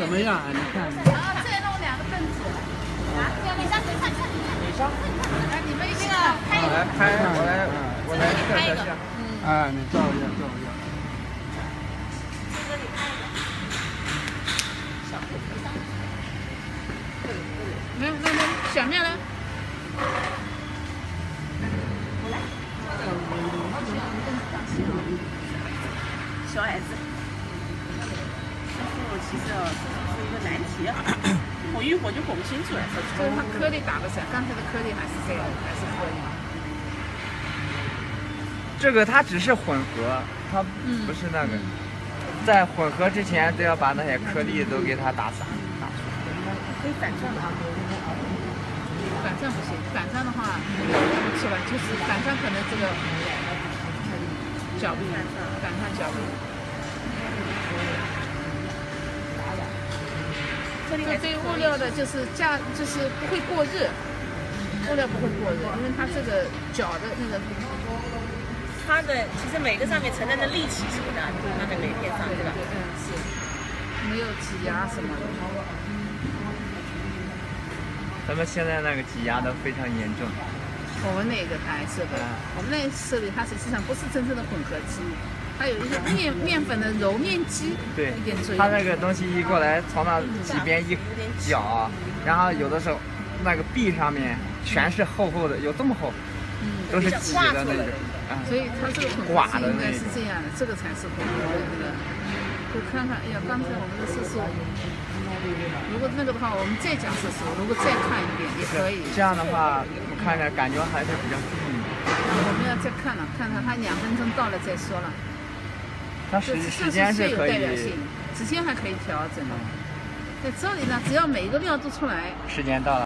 怎么样啊？你看，然后，这弄两个凳子，来，你们一定要拍我来拍，我来，我来测测下。啊，你照一下，照一下。没有，那那小面呢？小孩子，这个其实哦是一个难题啊，火一火就火不清楚了。就是它颗粒打不成，刚才的颗粒还是这样，还是颗粒。这个它只是混合，它不是那个，在混合之前都要把那些颗粒都给它打散。可以反转啊？反转不行，反转的话是吧？就是反转可能这个角度，反转角度。这对物料的就是价，就是不会过热，物料不会过热，因为它这个角的那个。它的其实每个上面承担的力气什么的，它的每片上对吧？嗯，是，没有挤压什么的。咱们现在那个挤压的非常严重。我们那个台设备，我们那设备它实际上不是真正的混合机，它有一个面面粉的揉面机，对一点作用。它那个东西一过来，从那几边一搅，然后有的时候那个壁上面全是厚厚的，有这么厚，嗯，都是挤的那种。所以它这个混合机应该是这样的，这个才是混合的那个。就看看，哎呀，刚才我们的色素，如果那个的话，我们再讲色素，如果再看一遍也可以。这样的话，我看着感觉还是比较均匀。我们要再看了，看看它两分钟到了再说了。它时时间是可以，时间还可以调整的。在这里呢，只要每一个料都出来，时间到了。